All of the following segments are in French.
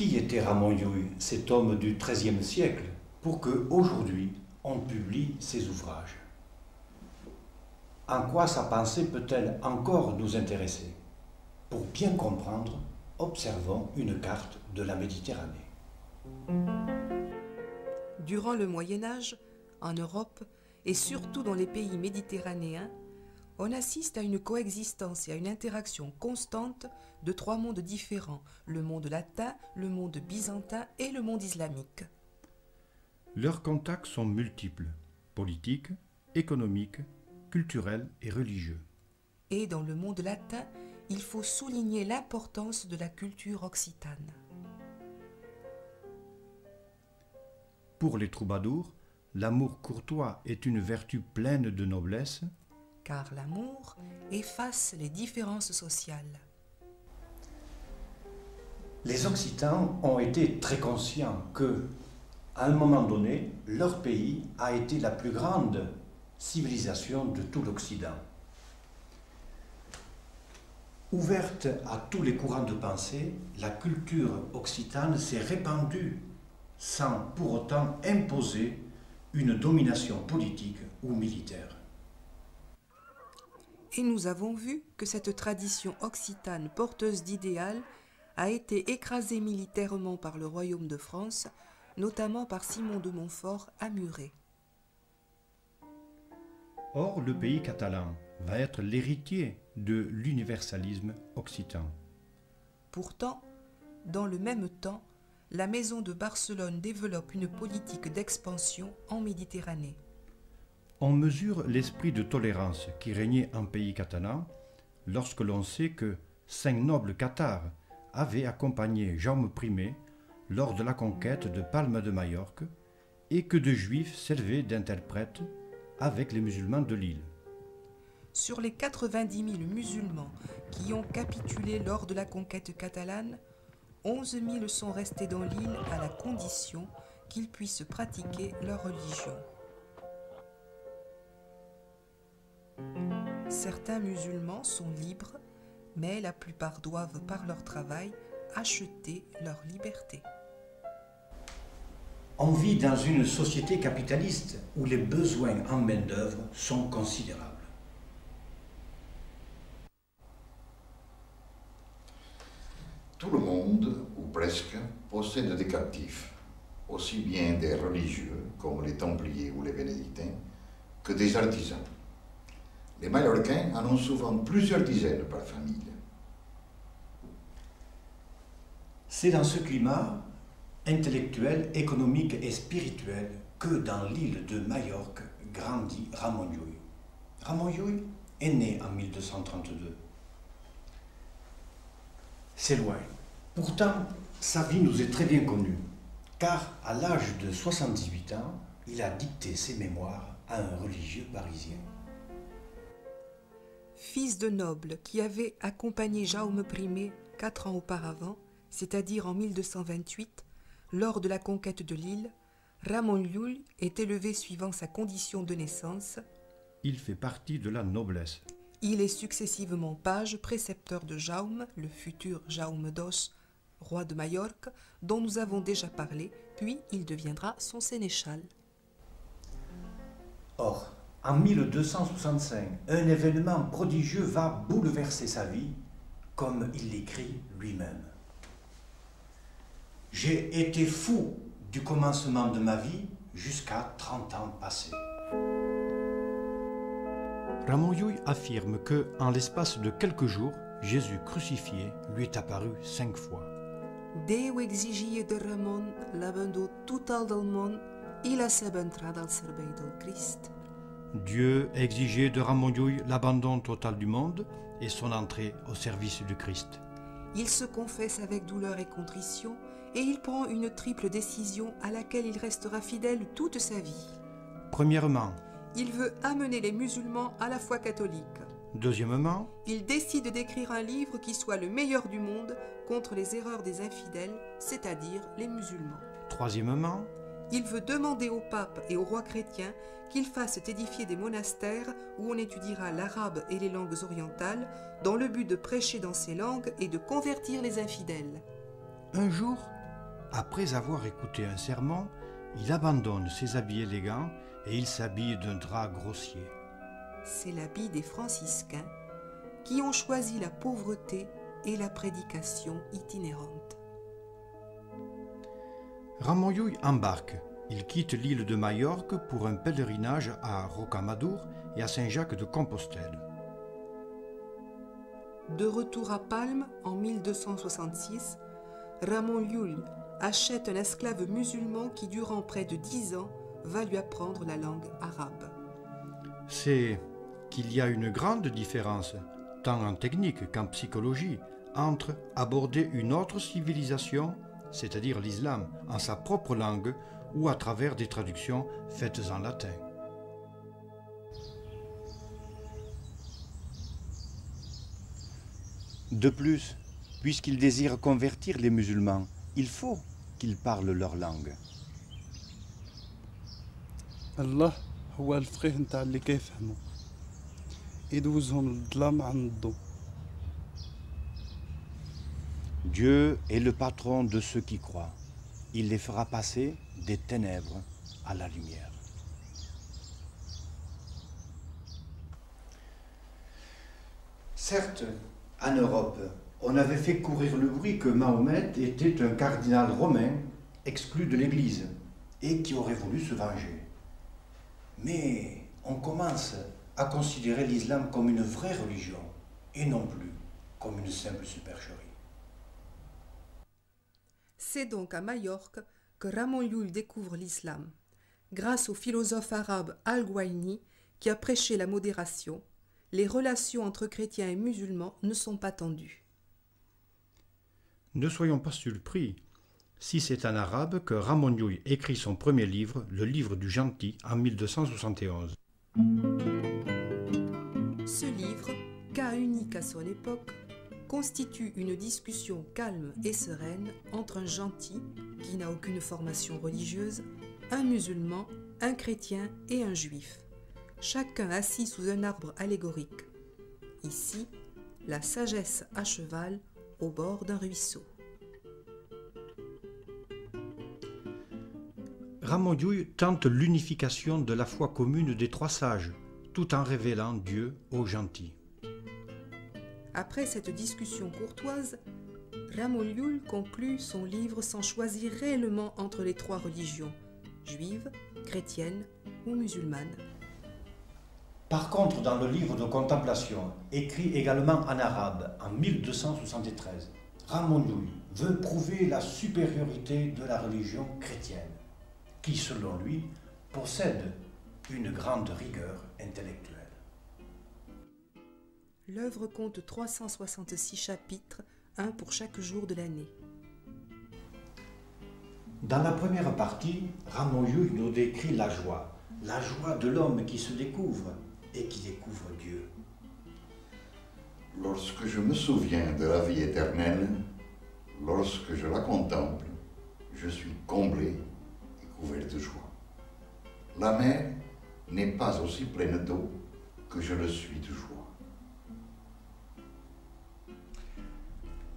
Qui était Ramon Llull, cet homme du XIIIe siècle, pour que aujourd'hui on publie ses ouvrages? En quoi sa pensée peut-elle encore nous intéresser? Pour bien comprendre, observons une carte de la Méditerranée. Durant le Moyen Âge, en Europe et surtout dans les pays méditerranéens, on assiste à une coexistence et à une interaction constante de trois mondes différents, le monde latin, le monde byzantin et le monde islamique. Leurs contacts sont multiples, politiques, économiques, culturels et religieux. Et dans le monde latin, il faut souligner l'importance de la culture occitane. Pour les troubadours, l'amour courtois est une vertu pleine de noblesse, car l'amour efface les différences sociales. Les Occitans ont été très conscients que, à un moment donné, leur pays a été la plus grande civilisation de tout l'Occident. Ouverte à tous les courants de pensée, la culture occitane s'est répandue sans pour autant imposer une domination politique ou militaire. Et nous avons vu que cette tradition occitane porteuse d'idéal a été écrasée militairement par le royaume de France, notamment par Simon de Montfort à Muret. Or, le pays catalan va être l'héritier de l'universalisme occitan. Pourtant, dans le même temps, la Maison de Barcelone développe une politique d'expansion en Méditerranée. On mesure l'esprit de tolérance qui régnait en pays catalan lorsque l'on sait que cinq nobles cathares avaient accompagné Jaume Ier lors de la conquête de Palme de Majorque et que de juifs servaient d'interprètes avec les musulmans de l'île. Sur les 90 000 musulmans qui ont capitulé lors de la conquête catalane, 11 000 sont restés dans l'île à la condition qu'ils puissent pratiquer leur religion. Certains musulmans sont libres, mais la plupart doivent par leur travail acheter leur liberté. On vit dans une société capitaliste où les besoins en main-d'œuvre sont considérables. Tout le monde, ou presque, possède des captifs, aussi bien des religieux, comme les Templiers ou les Bénédictins, que des artisans. Les Mallorquins en ont souvent plusieurs dizaines par famille. C'est dans ce climat intellectuel, économique et spirituel que dans l'île de Majorque grandit Ramon Llull. Ramon Llull est né en 1232. C'est loin. Pourtant, sa vie nous est très bien connue, car à l'âge de 78 ans, il a dicté ses mémoires à un religieux parisien. Fils de noble qui avait accompagné Jaume Ier quatre ans auparavant, c'est-à-dire en 1228, lors de la conquête de l'île, Ramon Llull est élevé suivant sa condition de naissance. Il fait partie de la noblesse. Il est successivement page, précepteur de Jaume, le futur Jaume d'Os, roi de Majorque, dont nous avons déjà parlé, puis il deviendra son sénéchal. Or, en 1265, un événement prodigieux va bouleverser sa vie, comme il l'écrit lui-même. J'ai été fou du commencement de ma vie jusqu'à 30 ans passés. Ramon affirme que, en l'espace de quelques jours, Jésus crucifié lui est apparu cinq fois. Déu exigia de Ramon total del món i la seva entrada al servei del Christ. Dieu exigeait de Ramon Llull l'abandon total du monde et son entrée au service du Christ. Il se confesse avec douleur et contrition et il prend une triple décision à laquelle il restera fidèle toute sa vie. Premièrement, Il veut amener les musulmans à la foi catholique. deuxièmement, Il décide d'écrire un livre qui soit le meilleur du monde contre les erreurs des infidèles, c'est-à-dire les musulmans. troisièmement, Il veut demander au pape et aux rois chrétiens qu'ils fassent édifier des monastères où on étudiera l'arabe et les langues orientales dans le but de prêcher dans ces langues et de convertir les infidèles. un jour, Après avoir écouté un sermon, il abandonne ses habits élégants et il s'habille d'un drap grossier. C'est l'habit des franciscains qui ont choisi la pauvreté et la prédication itinérante. Ramoyouille embarque. Il quitte l'île de Majorque pour un pèlerinage à Rocamadour et à Saint-Jacques de Compostelle. De retour à Palme en 1266, Ramon Llull achète un esclave musulman qui, durant près de dix ans, va lui apprendre la langue arabe. C'est qu'il y a une grande différence, tant en technique qu'en psychologie, entre aborder une autre civilisation, c'est-à-dire l'islam, en sa propre langue ou à travers des traductions faites en latin. De plus, puisqu'il désire convertir les musulmans, il faut qu'ils parlent leur langue. الله هو الفقيه نتاع اللي كيفهموا يدوزهم الظلام عن الضوء Dieu est le patron de ceux qui croient. Il les fera passer des ténèbres à la lumière. Certes, en Europe, on avait fait courir le bruit que Mahomet était un cardinal romain exclu de l'Église et qui aurait voulu se venger. Mais on commence à considérer l'islam comme une vraie religion et non plus comme une simple supercherie. C'est donc à Majorque que Ramon Llull découvre l'islam, grâce au philosophe arabe Al-Gwaini qui a prêché la modération. Les relations entre chrétiens et musulmans ne sont pas tendues. Ne soyons pas surpris si c'est en arabe que Ramon Llull écrit son premier livre, le livre du gentil, en 1271. Ce livre, cas unique à son époque, constitue une discussion calme et sereine entre un gentil, qui n'a aucune formation religieuse, un musulman, un chrétien et un juif, chacun assis sous un arbre allégorique. Ici, la sagesse à cheval au bord d'un ruisseau. Ramon Llull tente l'unification de la foi commune des trois sages, tout en révélant Dieu aux gentils. Après cette discussion courtoise, Ramon Llull conclut son livre sans choisir réellement entre les trois religions, juive, chrétienne ou musulmane. Par contre, dans le livre de contemplation, écrit également en arabe en 1273, Ramon Llull veut prouver la supériorité de la religion chrétienne, qui, selon lui, possède une grande rigueur intellectuelle. L'œuvre compte 366 chapitres, un pour chaque jour de l'année. Dans la première partie, Ramon Llull nous décrit la joie, la joie de l'homme qui se découvre et qui découvre Dieu. Lorsque je me souviens de la vie éternelle, lorsque je la contemple, je suis comblé et couvert de joie. La mer n'est pas aussi pleine d'eau que je le suis de joie.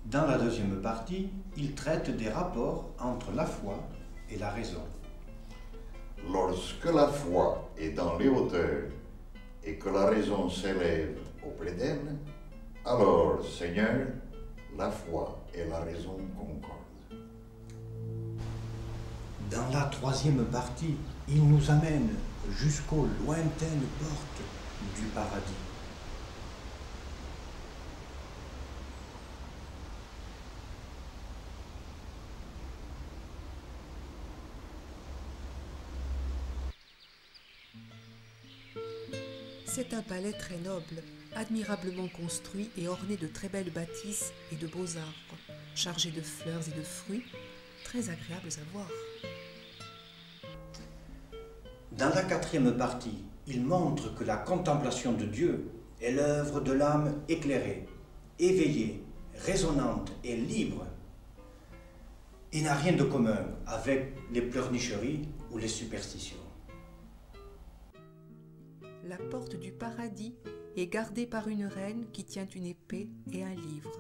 Dans la deuxième partie, il traite des rapports entre la foi et la raison. Lorsque la foi est dans les hauteurs et que la raison s'élève auprès d'elle, alors, Seigneur, la foi et la raison concordent. Dans la troisième partie, il nous amène jusqu'aux lointaines portes du paradis. C'est un palais très noble, admirablement construit et orné de très belles bâtisses et de beaux arbres, chargé de fleurs et de fruits, très agréables à voir. Dans la quatrième partie, il montre que la contemplation de Dieu est l'œuvre de l'âme éclairée, éveillée, résonnante et libre. Il n'a rien de commun avec les pleurnicheries ou les superstitions. La porte du paradis est gardée par une reine qui tient une épée et un livre.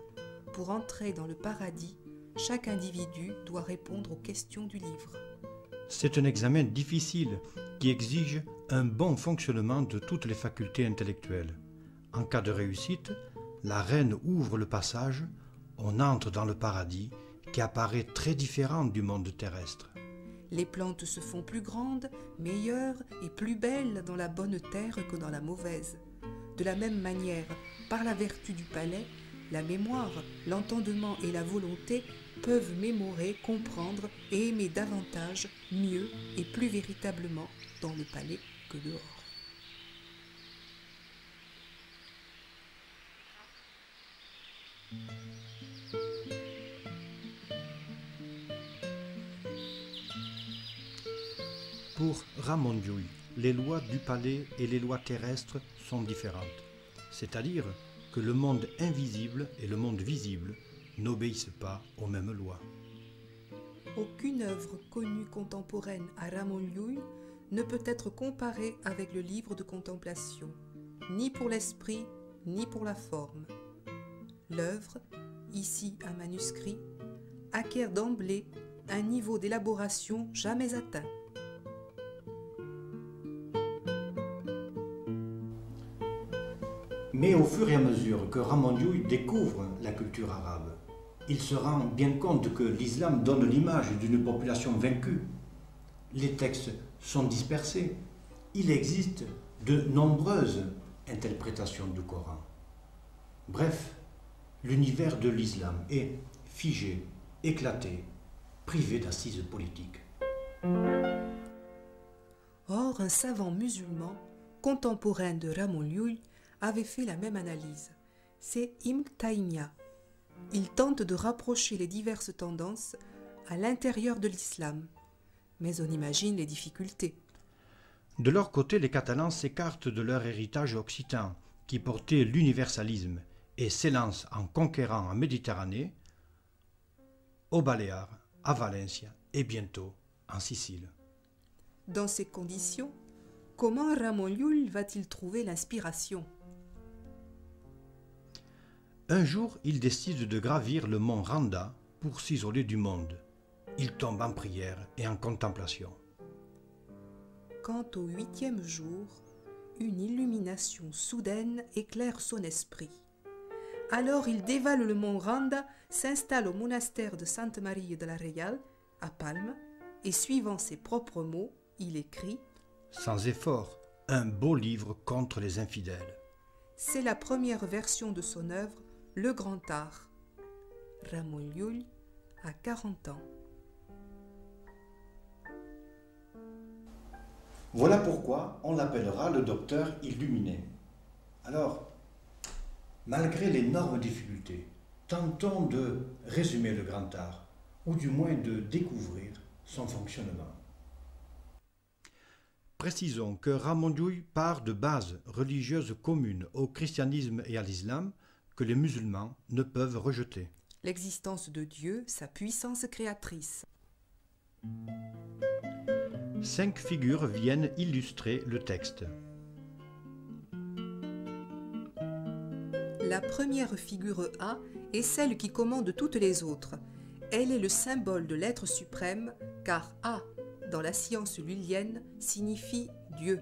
Pour entrer dans le paradis, chaque individu doit répondre aux questions du livre. C'est un examen difficile qui exige un bon fonctionnement de toutes les facultés intellectuelles. En cas de réussite, la reine ouvre le passage, on entre dans le paradis qui apparaît très différent du monde terrestre. Les plantes se font plus grandes, meilleures et plus belles dans la bonne terre que dans la mauvaise. De la même manière, par la vertu du palais, la mémoire, l'entendement et la volonté peuvent mémorer, comprendre et aimer davantage, mieux et plus véritablement dans le palais que dehors. Pour Ramon Llull, les lois du palais et les lois terrestres sont différentes. C'est-à-dire que le monde invisible et le monde visible n'obéissent pas aux mêmes lois. Aucune œuvre connue contemporaine à Ramon Llull ne peut être comparée avec le livre de contemplation, ni pour l'esprit, ni pour la forme. L'œuvre, ici un manuscrit, acquiert d'emblée un niveau d'élaboration jamais atteint. Mais au fur et à mesure que Ramon Llull découvre la culture arabe, il se rend bien compte que l'islam donne l'image d'une population vaincue. Les textes sont dispersés. Il existe de nombreuses interprétations du Coran. Bref, l'univers de l'islam est figé, éclaté, privé d'assises politiques. Or, un savant musulman, contemporain de Ramon Llull, avait fait la même analyse. C'est Ibn Taymiyyah. Il tente de rapprocher les diverses tendances à l'intérieur de l'islam. Mais on imagine les difficultés. De leur côté, les Catalans s'écartent de leur héritage occitan, qui portait l'universalisme, et s'élancent en conquérant en Méditerranée, aux Baléares, à Valencia et bientôt en Sicile. Dans ces conditions, comment Ramon Llull va-t-il trouver l'inspiration? Un jour, il décide de gravir le mont Randa pour s'isoler du monde. Il tombe en prière et en contemplation. Quand au huitième jour, une illumination soudaine éclaire son esprit. Alors il dévale le mont Randa, s'installe au monastère de Sainte Marie de la Real, à Palme, et suivant ses propres mots, il écrit Sans effort, un beau livre contre les infidèles. C'est la première version de son œuvre, Le Grand Art. Ramon Llull a 40 ans. Voilà pourquoi on l'appellera le docteur illuminé. Alors, malgré l'énorme difficulté, tentons de résumer le grand art, ou du moins de découvrir son fonctionnement. Précisons que Ramon Llull part de bases religieuses communes au christianisme et à l'islam que les musulmans ne peuvent rejeter. L'existence de Dieu, sa puissance créatrice. Cinq figures viennent illustrer le texte. La première figure A est celle qui commande toutes les autres. Elle est le symbole de l'être suprême, car A, dans la science lullienne, signifie Dieu.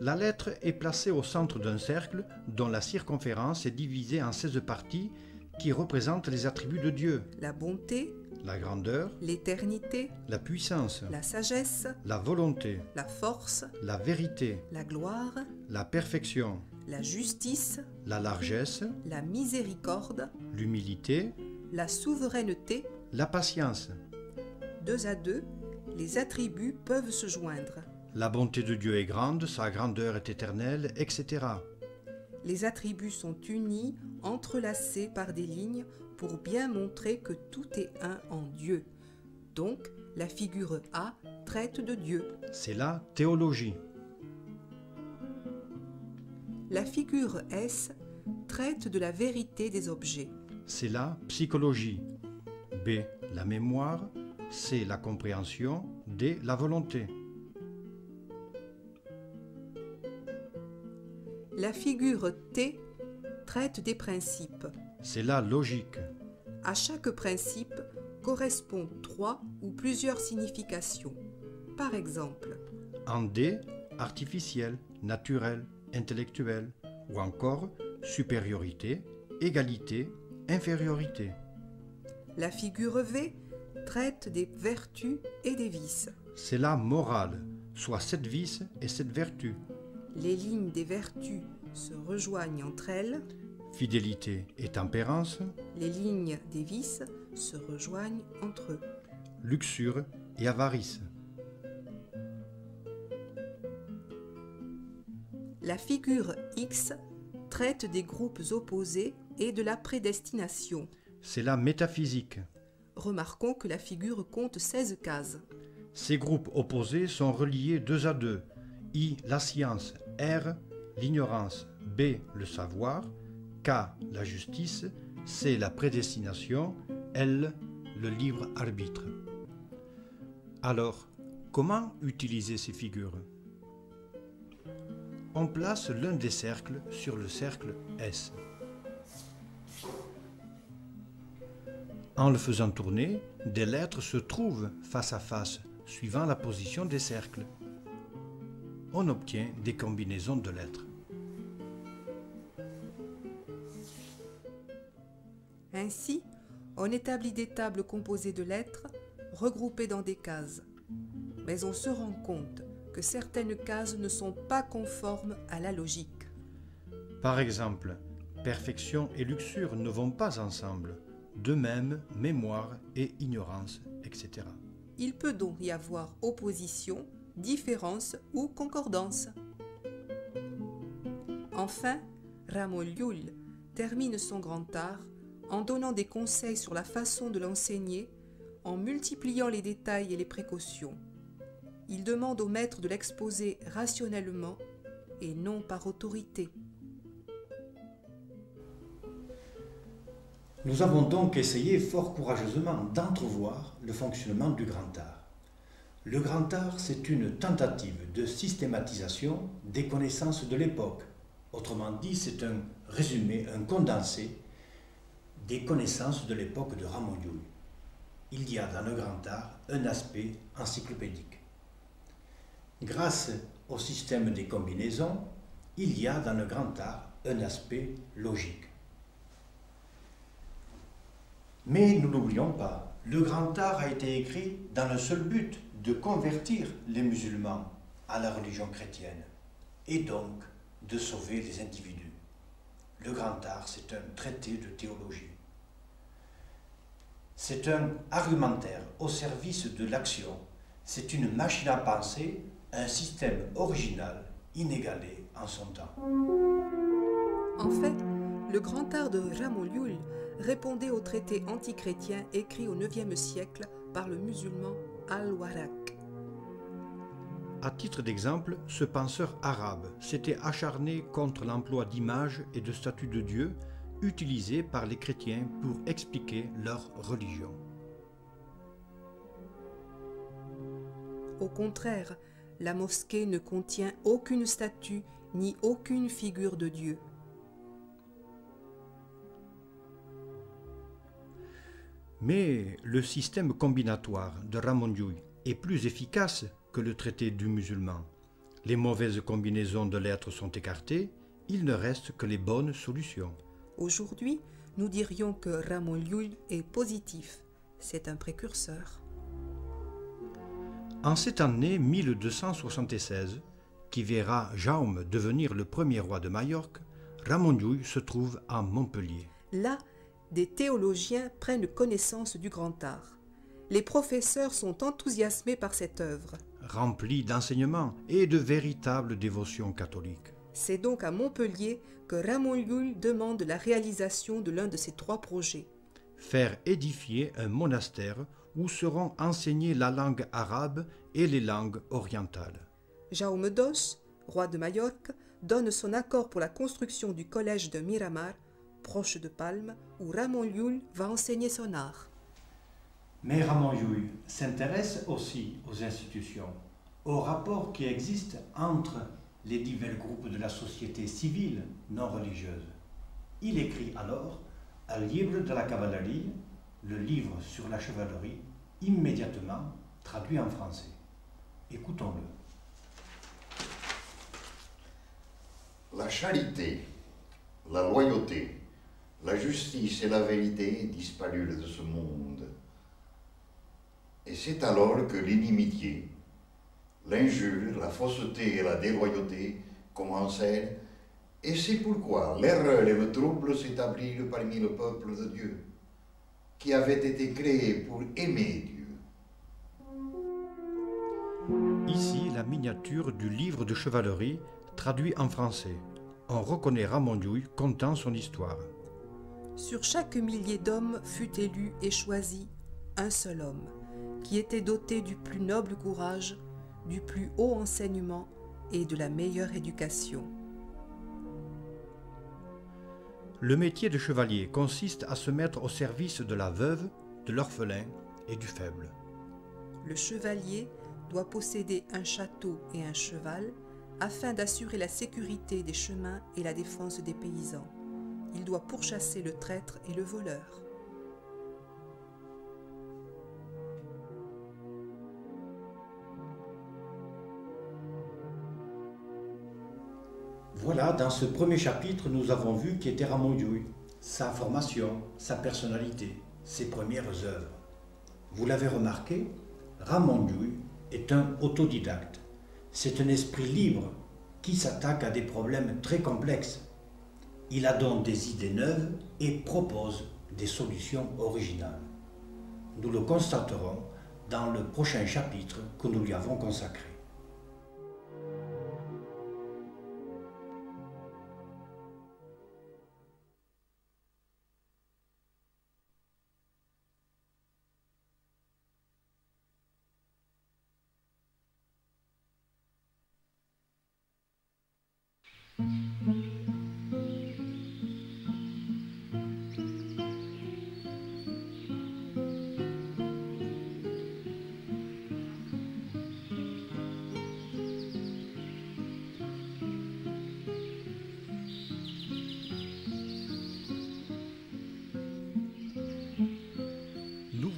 La lettre est placée au centre d'un cercle dont la circonférence est divisée en 16 parties qui représentent les attributs de Dieu. La bonté, La grandeur, l'éternité, la puissance, la sagesse, la volonté, la force, la vérité, la gloire, la perfection, la justice, la largesse, la miséricorde, l'humilité, la souveraineté. la patience. Deux à deux, les attributs peuvent se joindre. La bonté de Dieu est grande, sa grandeur est éternelle, etc. Les attributs sont unis, entrelacés par des lignes pour bien montrer que tout est un en Dieu. Donc, la figure A traite de Dieu. C'est la théologie. La figure S traite de la vérité des objets. C'est la psychologie. B. La mémoire. C. La compréhension. D. La volonté. La figure T traite des principes. C'est la logique. À chaque principe correspondent trois ou plusieurs significations. Par exemple, En D, artificiel, naturel, intellectuel, ou encore supériorité, égalité, infériorité. la figure V traite des vertus et des vices. C'est la morale, soit sept vices et sept vertus. Les lignes des vertus se rejoignent entre elles, Fidélité et tempérance, les lignes des vices se rejoignent entre eux. luxure et avarice. La figure X traite des groupes opposés et de la prédestination. C'est la métaphysique. Remarquons que la figure compte 16 cases. Ces groupes opposés sont reliés deux à deux. I, la science, R, l'ignorance, B, le savoir, K, la justice, C, la prédestination, L, le libre arbitre. Alors, comment utiliser ces figures? On place l'un des cercles sur le cercle S. En le faisant tourner, des lettres se trouvent face à face, suivant la position des cercles. On obtient des combinaisons de lettres. Ainsi, on établit des tables composées de lettres regroupées dans des cases. Mais on se rend compte que certaines cases ne sont pas conformes à la logique. Par exemple, perfection et luxure ne vont pas ensemble. De même, mémoire et ignorance, etc. Il peut donc y avoir opposition, différence ou concordance. Enfin, Ramon-Llull termine son grand art en donnant des conseils sur la façon de l'enseigner, en multipliant les détails et les précautions. Il demande au maître de l'exposer rationnellement et non par autorité. Nous avons donc essayé fort courageusement d'entrevoir le fonctionnement du grand art. Le grand art, c'est une tentative de systématisation des connaissances de l'époque. Autrement dit, c'est un résumé, un condensé des connaissances de l'époque de Ramon Llull. Il y a dans le grand art un aspect encyclopédique. Grâce au système des combinaisons, il y a dans le grand art un aspect logique. Mais nous n'oublions pas, le grand art a été écrit dans le seul but de convertir les musulmans à la religion chrétienne et donc de sauver les individus. Le grand art, c'est un traité de théologie. C'est un argumentaire au service de l'action. C'est une machine à penser, un système original, inégalé en son temps. En fait, le grand art de Ramon Llull répondait au traité antichrétien écrit au IXe siècle par le musulman Al-Waraq. À titre d'exemple, ce penseur arabe s'était acharné contre l'emploi d'images et de statues de Dieu utilisés par les chrétiens pour expliquer leur religion. Au contraire, la mosquée ne contient aucune statue ni aucune figure de Dieu. Mais le système combinatoire de Ramon Llull est plus efficace que le traité du musulman. Les mauvaises combinaisons de lettres sont écartées, il ne reste que les bonnes solutions. Aujourd'hui, nous dirions que Ramon Llull est positif. C'est un précurseur. En cette année 1276, qui verra Jaume devenir le premier roi de Majorque, Ramon Llull se trouve à Montpellier. Là, des théologiens prennent connaissance du grand art. Les professeurs sont enthousiasmés par cette œuvre. Remplie d'enseignements et de véritable dévotion catholique. C'est donc à Montpellier que Ramon Llull demande la réalisation de l'un de ses trois projets. Faire édifier un monastère où seront enseignées la langue arabe et les langues orientales. Jaume II, roi de Majorque, donne son accord pour la construction du collège de Miramar, proche de Palme, où Ramon Llull va enseigner son art. Mais Ramon Llull s'intéresse aussi aux institutions, aux rapports qui existent entre les divers groupes de la société civile non religieuse. Il écrit alors un livre de la cavalerie le livre sur la chevalerie, immédiatement traduit en français. Écoutons-le. La charité, la loyauté, la justice et la vérité disparurent de ce monde. Et c'est alors que l'inimitié, l'injure, la fausseté et la déloyauté commencèrent, et c'est pourquoi l'erreur et le trouble s'établirent parmi le peuple de Dieu, qui avait été créé pour aimer Dieu. Ici, la miniature du livre de chevalerie traduit en français. On reconnaît Ramon Llull contant son histoire. Sur chaque millier d'hommes fut élu et choisi un seul homme, qui était doté du plus noble courage, du plus haut enseignement et de la meilleure éducation. Le métier de chevalier consiste à se mettre au service de la veuve, de l'orphelin et du faible. Le chevalier doit posséder un château et un cheval afin d'assurer la sécurité des chemins et la défense des paysans. Il doit pourchasser le traître et le voleur. Voilà, dans ce premier chapitre, nous avons vu qui était Ramon Llull, sa formation, sa personnalité, ses premières œuvres. Vous l'avez remarqué, Ramon Llull est un autodidacte. C'est un esprit libre qui s'attaque à des problèmes très complexes. Il a donc des idées neuves et propose des solutions originales. Nous le constaterons dans le prochain chapitre que nous lui avons consacré.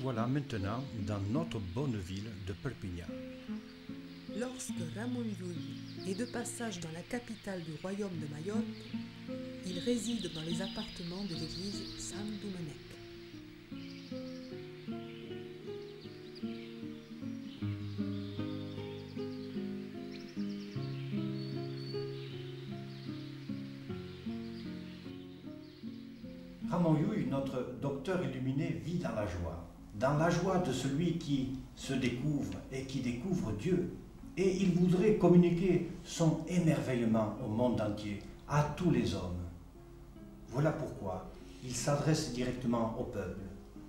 Voilà maintenant dans notre bonne ville de Perpignan. Lorsque Ramon Llull est de passage dans la capitale du royaume de Majorque, il réside dans les appartements de l'église San Domenech. Ramon Llull, notre docteur illuminé, vit dans la joie. Dans la joie de celui qui se découvre et qui découvre Dieu. Et il voudrait communiquer son émerveillement au monde entier, à tous les hommes. Voilà pourquoi il s'adresse directement au peuple.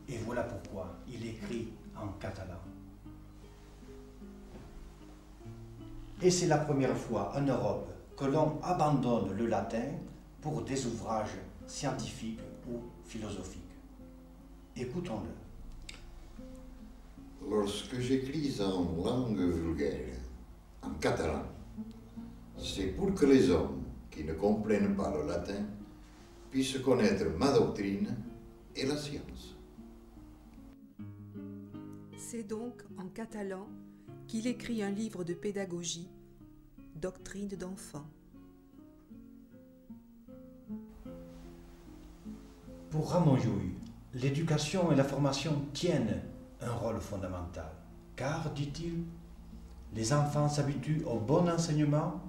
Et voilà pourquoi il écrit en catalan. Et c'est la première fois en Europe que l'on abandonne le latin pour des ouvrages scientifiques ou philosophiques. Écoutons-le. Lorsque j'écris en langue vulgaire, en catalan, c'est pour que les hommes qui ne comprennent pas le latin puissent connaître ma doctrine et la science. C'est donc en catalan qu'il écrit un livre de pédagogie, Doctrine d'enfant. Pour Ramon Llull, l'éducation et la formation tiennent un rôle fondamental, car, dit-il, les enfants s'habituent au bon enseignement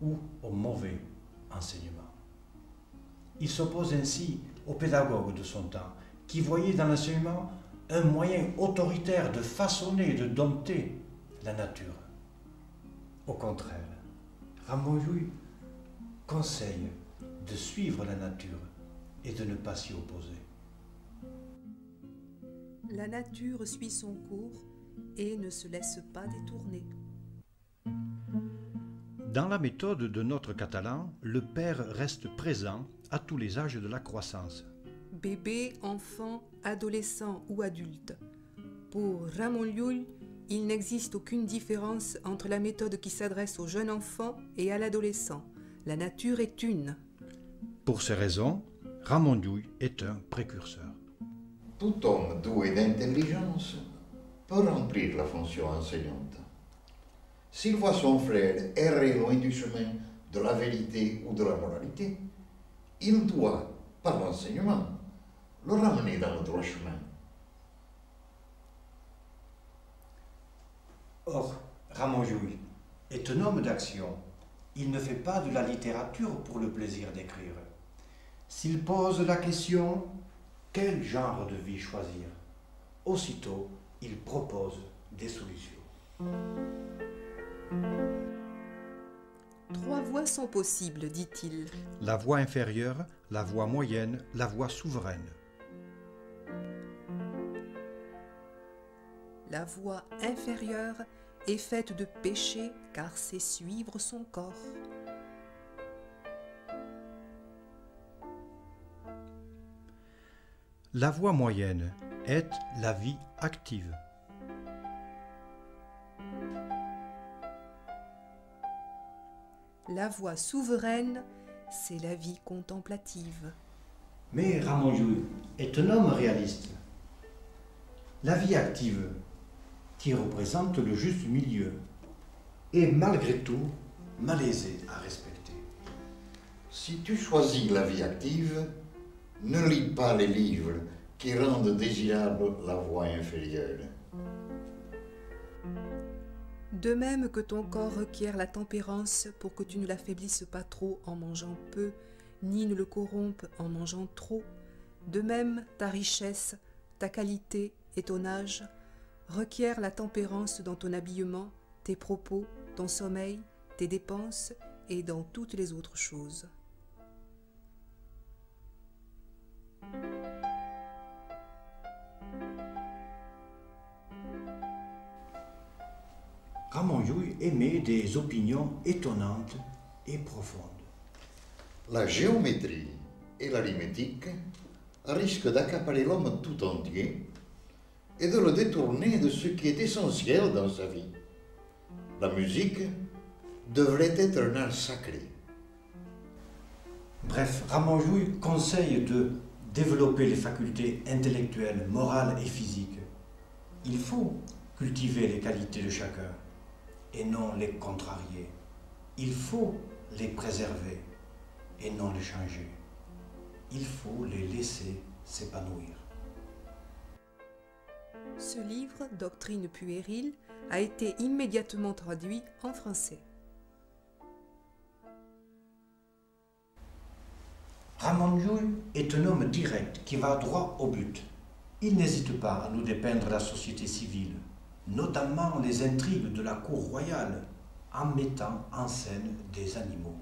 ou au mauvais enseignement. Il s'oppose ainsi aux pédagogues de son temps, qui voyaient dans l'enseignement un moyen autoritaire de façonner et de dompter la nature. Au contraire, Ramon Llull conseille de suivre la nature et de ne pas s'y opposer. La nature suit son cours et ne se laisse pas détourner. Dans la méthode de notre catalan, le père reste présent à tous les âges de la croissance. Bébé, enfant, adolescent ou adulte. Pour Ramon Llull, il n'existe aucune différence entre la méthode qui s'adresse au jeune enfant et à l'adolescent. La nature est une. Pour ces raisons, Ramon Llull est un précurseur. Tout homme doué d'intelligence peut remplir la fonction enseignante. S'il voit son frère errer loin du chemin de la vérité ou de la moralité, il doit, par l'enseignement, le ramener dans le droit chemin. Or, Ramon Jouy est un homme d'action. Il ne fait pas de la littérature pour le plaisir d'écrire. S'il pose la question quel genre de vie choisir, aussitôt il propose des solutions. Trois voies sont possibles, dit-il. La voie inférieure, la voie moyenne, la voie souveraine. La voie inférieure est faite de péché car c'est suivre son corps. La voie moyenne est la vie active. La voie souveraine, c'est la vie contemplative. Mais Ramon Jouy est un homme réaliste. La vie active, qui représente le juste milieu, est malgré tout malaisée à respecter. Si tu choisis la vie active, ne lis pas les livres qui rendent désirable la voie inférieure. De même que ton corps requiert la tempérance pour que tu ne l'affaiblisses pas trop en mangeant peu, ni ne le corrompes en mangeant trop, de même ta richesse, ta qualité et ton âge requièrent la tempérance dans ton habillement, tes propos, ton sommeil, tes dépenses et dans toutes les autres choses. Ramon Jouy émet des opinions étonnantes et profondes. La géométrie et l'arithmétique risquent d'accaparer l'homme tout entier et de le détourner de ce qui est essentiel dans sa vie. La musique devrait être un art sacré. Bref, Ramon Jouy conseille de développer les facultés intellectuelles, morales et physiques. Il faut cultiver les qualités de chacun et non les contrarier. Il faut les préserver et non les changer. Il faut les laisser s'épanouir. Ce livre, Doctrine puérile, a été immédiatement traduit en français. Ramon Jouy est un homme direct qui va droit au but. Il n'hésite pas à nous dépeindre la société civile, notamment les intrigues de la cour royale, en mettant en scène des animaux.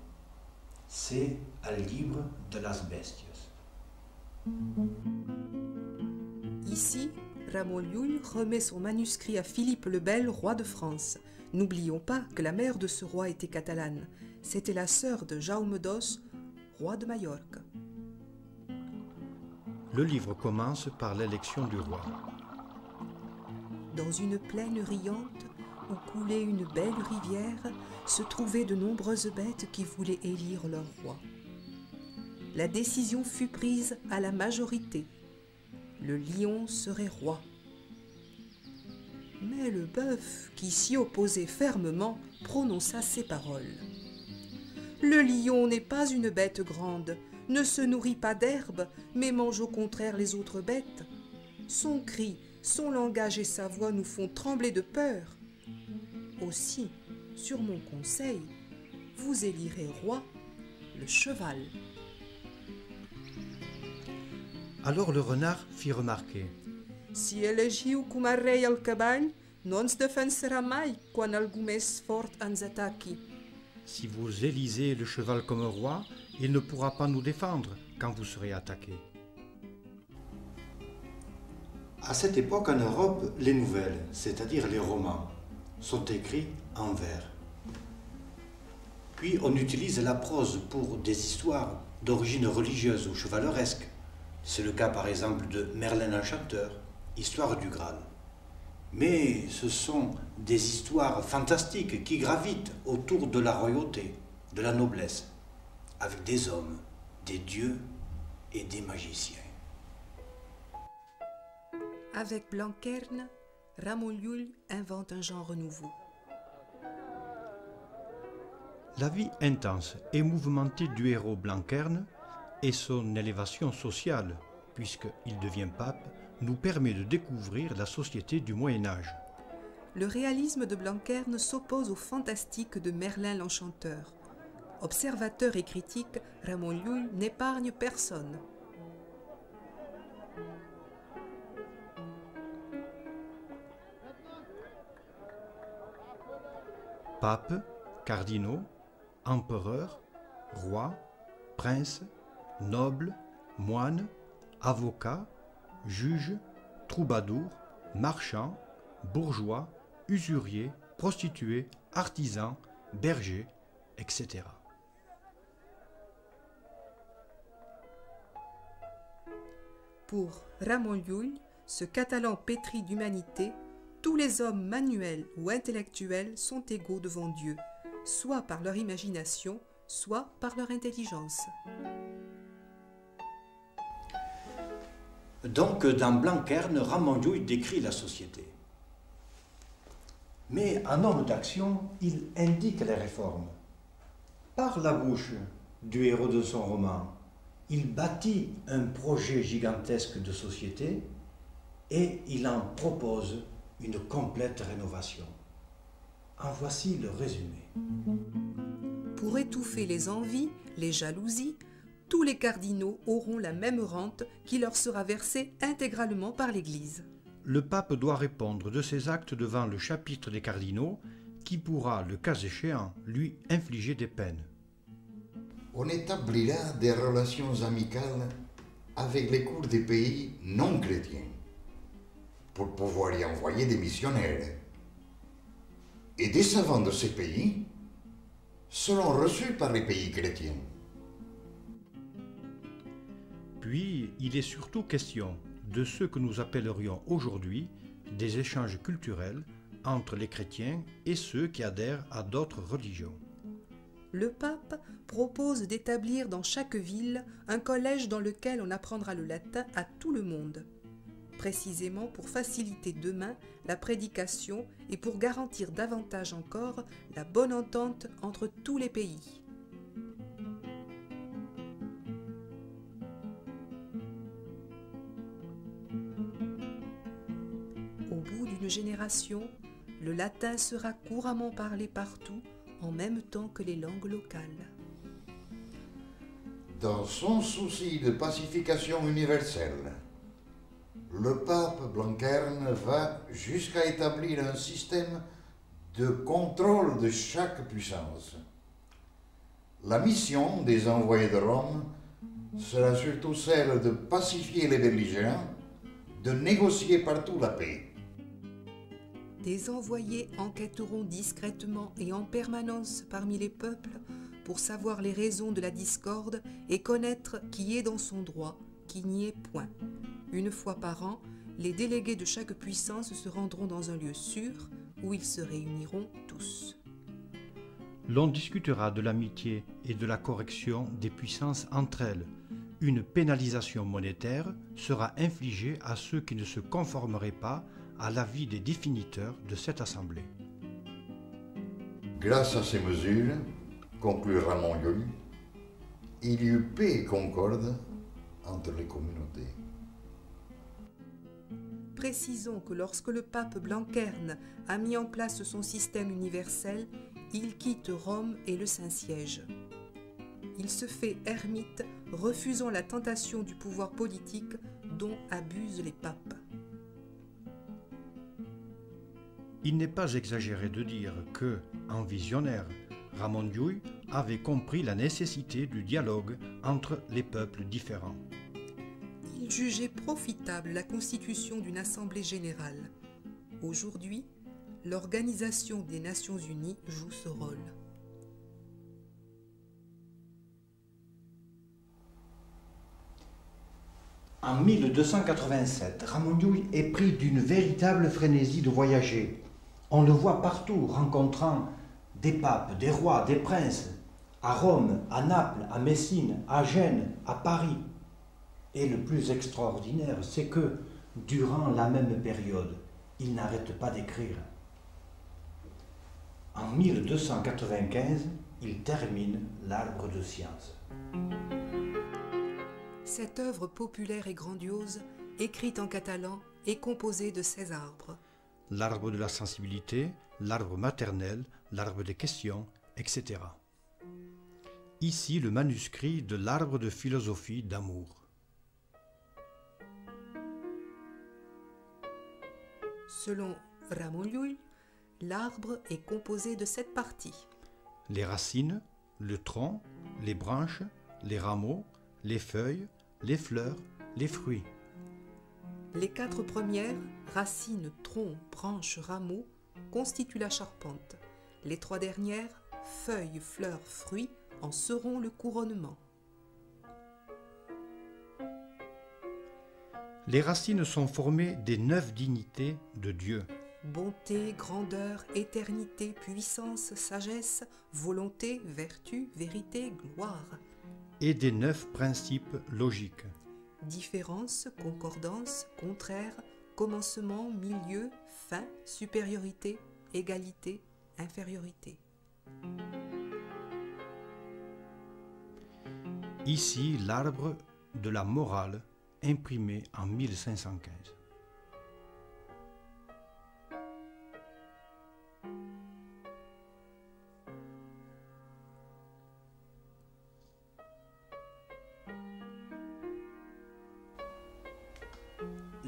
C'est un livre de las bestias. Ici, Ramon Llull remet son manuscrit à Philippe le Bel, roi de France. N'oublions pas que la mère de ce roi était catalane. C'était la sœur de Jaume II, roi de Majorque. Le livre commence par l'élection du roi. Dans une plaine riante où coulait une belle rivière, se trouvaient de nombreuses bêtes qui voulaient élire leur roi. La décision fut prise à la majorité. Le lion serait roi. Mais le bœuf, qui s'y opposait fermement, prononça ces paroles. Le lion n'est pas une bête grande, ne se nourrit pas d'herbe, mais mange au contraire les autres bêtes. Son cri, son langage et sa voix nous font trembler de peur. Aussi, sur mon conseil, vous élirez roi le cheval. Alors le renard fit remarquer Si elegiu cum a rei al cavall, non se defensera mai més fort. Si vous élisez le cheval comme roi, il ne pourra pas nous défendre quand vous serez attaqué. À cette époque en Europe, les nouvelles, c'est-à-dire les romans, sont écrits en vers. Puis on utilise la prose pour des histoires d'origine religieuse ou chevaleresque. C'est le cas par exemple de Merlin l'Enchanteur, Histoire du Graal. Mais ce sont des histoires fantastiques qui gravitent autour de la royauté, de la noblesse, avec des hommes, des dieux et des magiciens. Avec Blanquerne, Ramon Llull invente un genre nouveau. La vie intense et mouvementée du héros Blanquerne et son élévation sociale, puisqu'il devient pape, nous permet de découvrir la société du Moyen Âge. Le réalisme de Blanquerne s'oppose au fantastique de Merlin l'Enchanteur. Observateur et critique, Ramon Llull n'épargne personne. Pape, cardinaux, empereurs, rois, princes, nobles, moines, avocats, juges, troubadours, marchands, bourgeois, usuriers, prostituées, artisans, bergers, etc. Pour Ramon Llull, ce catalan pétri d'humanité, tous les hommes manuels ou intellectuels sont égaux devant Dieu, soit par leur imagination, soit par leur intelligence. Donc, dans Blanquerne, Ramon Llull décrit la société. Mais en homme d'action, il indique les réformes. Par la bouche du héros de son roman, il bâtit un projet gigantesque de société et il en propose une complète rénovation. En voici le résumé. Pour étouffer les envies, les jalousies, tous les cardinaux auront la même rente qui leur sera versée intégralement par l'Église. Le pape doit répondre de ses actes devant le chapitre des cardinaux qui pourra, le cas échéant, lui infliger des peines. On établira des relations amicales avec les cours des pays non chrétiens pour pouvoir y envoyer des missionnaires. Et des savants de ces pays seront reçus par les pays chrétiens. Puis, il est surtout question de ce que nous appellerions aujourd'hui des échanges culturels entre les chrétiens et ceux qui adhèrent à d'autres religions. Le pape propose d'établir dans chaque ville un collège dans lequel on apprendra le latin à tout le monde, précisément pour faciliter demain la prédication et pour garantir davantage encore la bonne entente entre tous les pays. Au bout d'une génération, le latin sera couramment parlé partout en même temps que les langues locales. Dans son souci de pacification universelle, le pape Blanquerne va jusqu'à établir un système de contrôle de chaque puissance. La mission des envoyés de Rome sera surtout celle de pacifier les belligérants, de négocier partout la paix. Des envoyés enquêteront discrètement et en permanence parmi les peuples pour savoir les raisons de la discorde et connaître qui est dans son droit, qui n'y est point. Une fois par an, les délégués de chaque puissance se rendront dans un lieu sûr où ils se réuniront tous. L'on discutera de l'amitié et de la correction des puissances entre elles. Une pénalisation monétaire sera infligée à ceux qui ne se conformeraient pas à l'avis des définiteurs de cette assemblée. Grâce à ces mesures, conclut Ramon Llull, il y eut paix et concorde entre les communautés. Précisons que lorsque le pape Blanquerne a mis en place son système universel, il quitte Rome et le Saint-Siège. Il se fait ermite, refusant la tentation du pouvoir politique dont abusent les papes. Il n'est pas exagéré de dire que, en visionnaire, Ramon Llull avait compris la nécessité du dialogue entre les peuples différents. Jugeait profitable la constitution d'une assemblée générale. Aujourd'hui, l'Organisation des Nations Unies joue ce rôle. En 1287, Ramon est pris d'une véritable frénésie de voyager. On le voit partout, rencontrant des papes, des rois, des princes, à Rome, à Naples, à Messine, à Gênes, à Paris. Et le plus extraordinaire, c'est que durant la même période. Il n'arrête pas d'écrire. En 1295, il termine L'arbre de science. Cette œuvre populaire et grandiose, écrite en catalan, est composée de 16 arbres. L'arbre de la sensibilité, l'arbre maternel, l'arbre des questions, etc. Ici le manuscrit de l'arbre de philosophie d'amour. Selon Ramon Llull, l'arbre est composé de sept parties. Les racines, le tronc, les branches, les rameaux, les feuilles, les fleurs, les fruits. Les quatre premières, racines, tronc, branches, rameaux, constituent la charpente. Les trois dernières, feuilles, fleurs, fruits, en seront le couronnement. Les racines sont formées des neuf dignités de Dieu. Bonté, grandeur, éternité, puissance, sagesse, volonté, vertu, vérité, gloire. Et des neuf principes logiques. Différence, concordance, contraire, commencement, milieu, fin, supériorité, égalité, infériorité. Ici, l'arbre de la morale imprimé en 1515.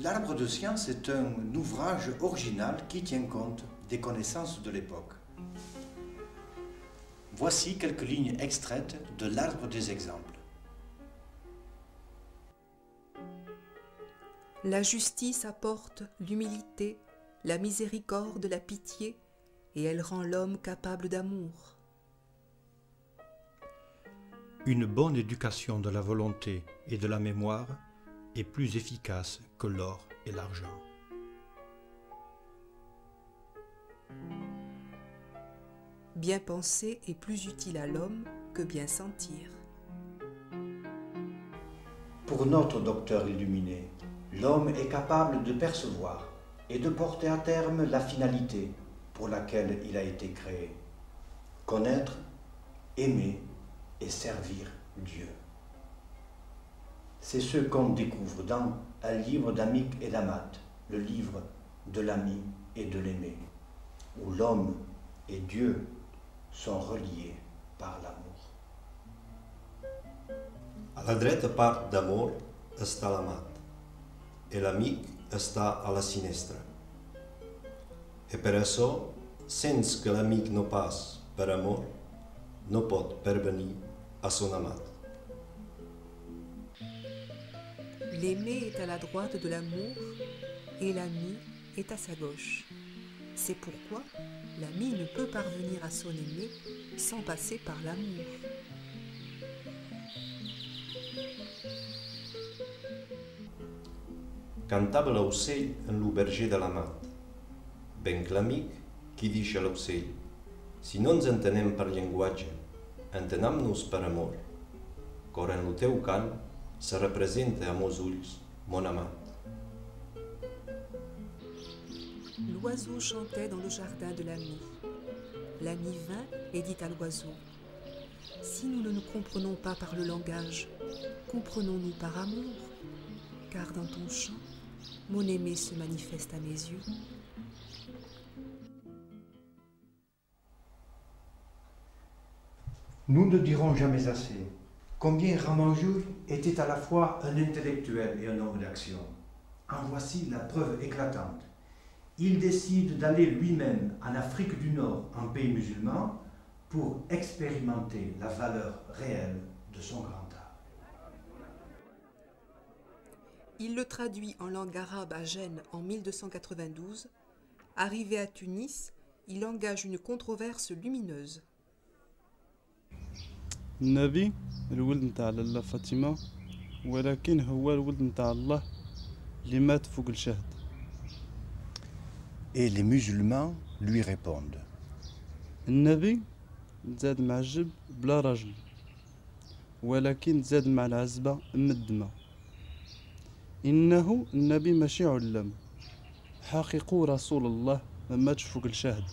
L'arbre de science est un ouvrage original qui tient compte des connaissances de l'époque. Voici quelques lignes extraites de l'arbre des exemples. La justice apporte l'humilité, la miséricorde, la pitié, et elle rend l'homme capable d'amour. Une bonne éducation de la volonté et de la mémoire est plus efficace que l'or et l'argent. Bien penser est plus utile à l'homme que bien sentir. Pour notre docteur illuminé, l'homme est capable de percevoir et de porter à terme la finalité pour laquelle il a été créé. Connaître, aimer et servir Dieu. C'est ce qu'on découvre dans un livre d'Amic et d'Amat, le livre de l'ami et de l'aimé, où l'homme et Dieu sont reliés par l'amour. La part d'amor està l'amat e l'amic està a la sinistra. E per això, sens que l'amic no pas per amor, no pot pervenir a son amat. L'aimer est à la droite de l'amour et l'ami est à sa gauche. C'est pourquoi l'ami ne peut parvenir à son aimé sans passer par l'amour. Cantava l'ocell en l'auberger de l'amat. Ben que l'amic qui dice a l'ocell, si no ens entenem per llenguatge, entenem-nos per amor, cor en lo teu cant se representa a mos ulls mon amat. L'oiseau chantait dans le jardin de l'ami. L'ami vint et dit à l'oiseau, Si nous ne nous comprenons pas par le langage, comprenons-nous par amour Car dans ton chant, mon aimé se manifeste à mes yeux. Nous ne dirons jamais assez combien Ramanjoul était à la fois un intellectuel et un homme d'action. En voici la preuve éclatante. Il décide d'aller lui-même en Afrique du Nord, en pays musulman, pour expérimenter la valeur réelle de son grand art. Il le traduit en langue arabe à Gênes en 1292. Arrivé à Tunis, il engage une controverse lumineuse. النبي الولد نتاع لاله فاطمة ولكن هو الولد نتاع الله اللي مات فوق الشهد Et les musulmans lui répondent. النبي زاد معجب بلا راجل ولكن زاد مع العزبة ام الدماء إنه النبي ماشي علم حقيقو رسول الله ما ماتش فوق الشهد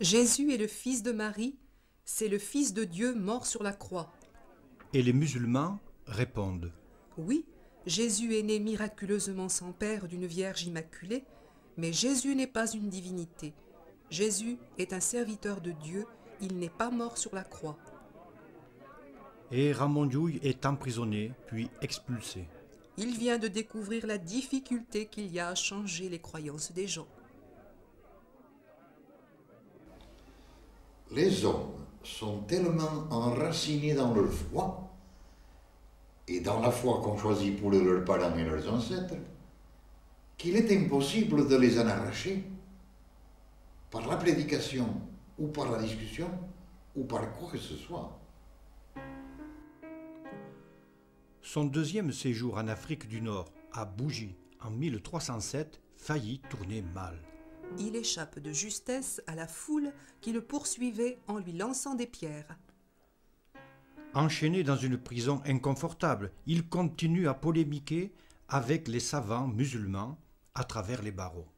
Jésus est le fils de Marie, c'est le fils de Dieu mort sur la croix. Et les musulmans répondent Oui, Jésus est né miraculeusement sans père d'une Vierge immaculée, mais Jésus n'est pas une divinité. Jésus est un serviteur de Dieu, il n'est pas mort sur la croix. Et Ramondjouille est emprisonné puis expulsé. Il vient de découvrir la difficulté qu'il y a à changer les croyances des gens. Les hommes sont tellement enracinés dans leur foi et dans la foi qu'ont choisie pour leurs parents et leurs ancêtres qu'il est impossible de les en arracher par la prédication ou par la discussion ou par quoi que ce soit. Son deuxième séjour en Afrique du Nord, à Bougie, en 1307, faillit tourner mal. Il échappe de justesse à la foule qui le poursuivait en lui lançant des pierres. Enchaîné dans une prison inconfortable, il continue à polémiquer avec les savants musulmans à travers les barreaux.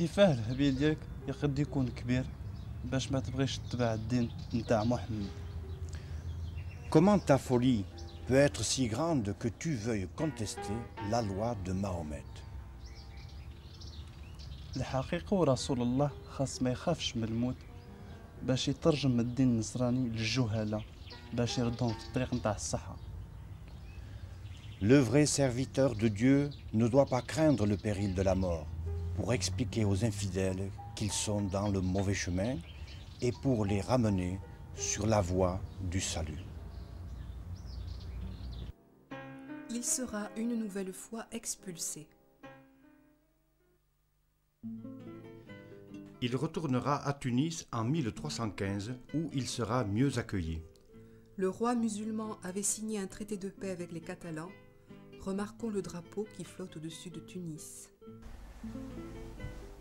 كيفاه الهبي ديالك يقد يكون كبير باش ما تبغيش تتبع الدين نتاع محمد Comment ta folie peut être si grande que tu veuilles contester la loi de Mahomet الحقيقة ورسول الله خاص ما يخافش من الموت باش يترجم الدين النصراني للجهلاء باش يردهم في الطريق نتاع الصحة Le vrai serviteur de Dieu ne doit pas craindre le péril de la mort pour expliquer aux infidèles qu'ils sont dans le mauvais chemin et pour les ramener sur la voie du salut. Il sera une nouvelle fois expulsé. Il retournera à Tunis en 1315 où il sera mieux accueilli. Le roi musulman avait signé un traité de paix avec les Catalans. Remarquons le drapeau qui flotte au-dessus de Tunis.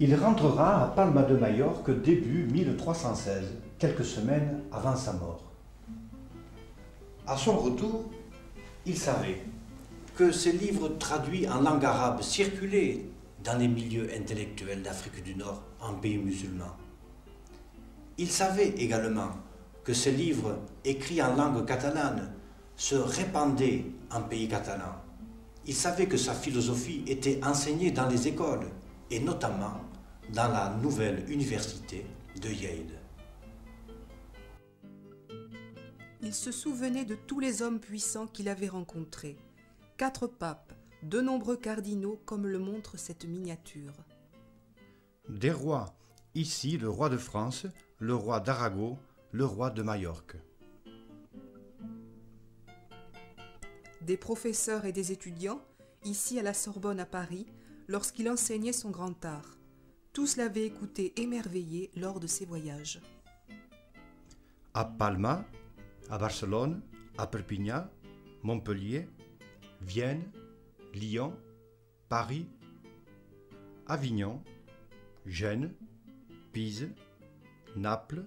Il rentrera à Palma de Majorque début 1316, quelques semaines avant sa mort. À son retour, il savait que ses livres traduits en langue arabe circulaient dans les milieux intellectuels d'Afrique du Nord en pays musulman. Il savait également que ses livres écrits en langue catalane se répandaient en pays catalan. Il savait que sa philosophie était enseignée dans les écoles et notamment dans la nouvelle université de Yale. Il se souvenait de tous les hommes puissants qu'il avait rencontrés. Quatre papes, de nombreux cardinaux comme le montre cette miniature. Des rois, ici le roi de France, le roi d'Arago, le roi de Majorque. Des professeurs et des étudiants, ici à la Sorbonne à Paris, lorsqu'il enseignait son grand art. Tous l'avaient écouté émerveillé lors de ses voyages. À Palma, à Barcelone, à Perpignan, Montpellier, Vienne, Lyon, Paris, Avignon, Gênes, Pise, Naples,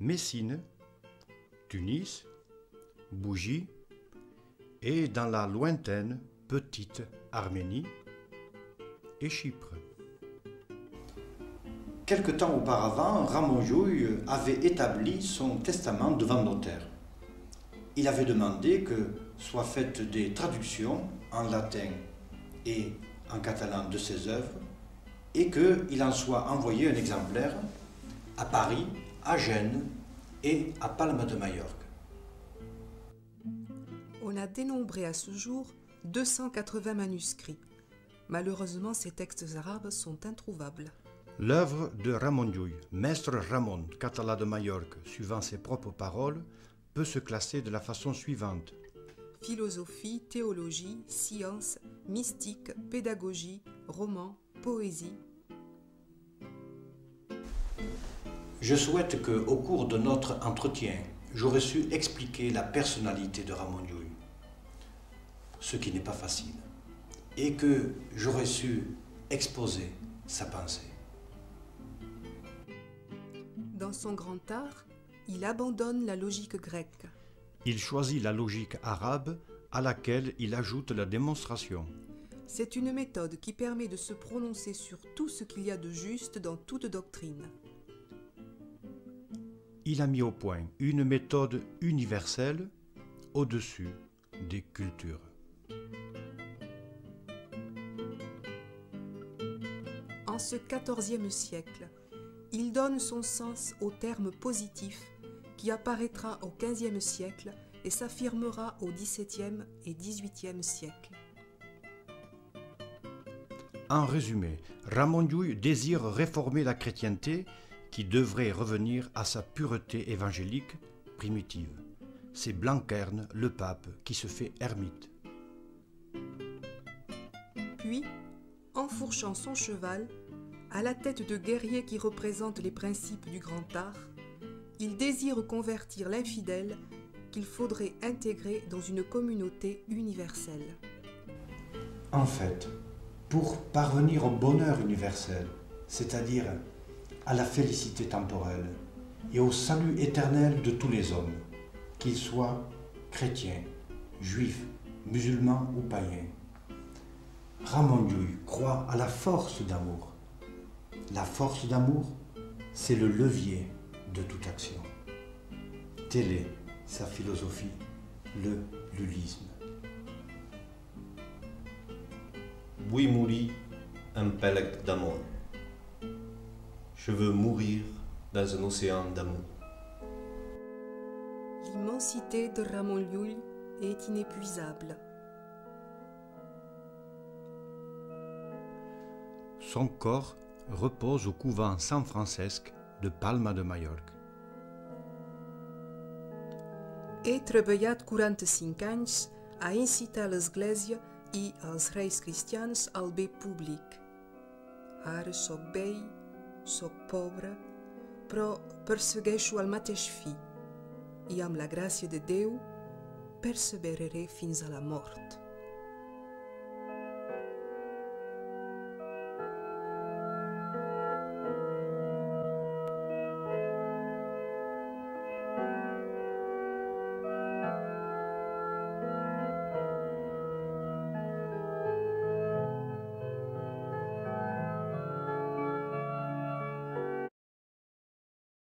Messine, Tunis, Bougie et dans la lointaine petite Arménie et Chypre. Quelque temps auparavant, Ramon Jouy avait établi son testament devant notaire. Il avait demandé que soient faites des traductions en latin et en catalan de ses œuvres et qu'il en soit envoyé un exemplaire à Paris, à Gênes et à Palma de Majorque. On a dénombré à ce jour 280 manuscrits. Malheureusement, ces textes arabes sont introuvables. L'œuvre de Ramon Llull, maître Ramon Català de Majorque, suivant ses propres paroles, peut se classer de la façon suivante. Philosophie, théologie, science, mystique, pédagogie, roman, poésie. Je souhaite que, au cours de notre entretien, j'aurais su expliquer la personnalité de Ramon Llull, ce qui n'est pas facile, et que j'aurais su exposer sa pensée. Dans son grand art, il abandonne la logique grecque. Il choisit la logique arabe à laquelle il ajoute la démonstration. C'est une méthode qui permet de se prononcer sur tout ce qu'il y a de juste dans toute doctrine. Il a mis au point une méthode universelle au-dessus des cultures. En ce XIVe siècle, il donne son sens au terme positif qui apparaîtra au XVe siècle et s'affirmera au XVIIe et XVIIIe siècle. En résumé, Ramon Llull désire réformer la chrétienté qui devrait revenir à sa pureté évangélique primitive. C'est Blanquerne, le pape, qui se fait ermite. Puis, enfourchant son cheval, à la tête de guerriers qui représentent les principes du grand art, il désire convertir l'infidèle qu'il faudrait intégrer dans une communauté universelle. En fait, pour parvenir au bonheur universel, c'est-à-dire à la félicité temporelle et au salut éternel de tous les hommes, qu'ils soient chrétiens, juifs, musulmans ou païens. Ramon Llull croit à la force d'amour. La force d'amour, c'est le levier de toute action. Telle est sa philosophie, le lullisme. Vull morir un pèlec d'amour. Je veux mourir dans un océan d'amour. L'immensité de Ramon Llull est inépuisable. Son corps repose au couvent San Francesc de Palma de Mallorca. E treballat 45 anys a incitar l'Església i els reis cristians al bé públic. Ara sóc vell, sóc pobre, però persegueixo el mateix fi i amb la gràcia de Déu perseveraré fins a la mort.